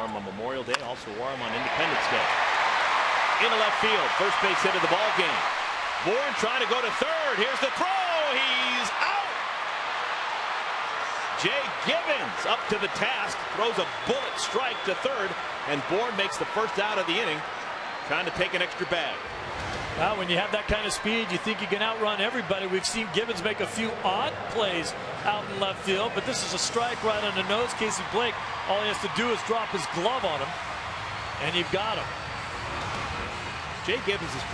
Him on Memorial Day, also him on Independence Day. Into left field, first base hit of the ball game. Bourn trying to go to third. Here's the throw. He's out. Jay Gibbons up to the task, throws a bullet strike to third, and Bourn makes the first out of the inning, trying to take an extra bag. Well, when you have that kind of speed, you think you can outrun everybody. We've seen Gibbons make a few odd plays out in left field, but this is a strike right on the nose. Casey Blake, all he has to do is drop his glove on him, and you've got him. Jay Gibbons is playing.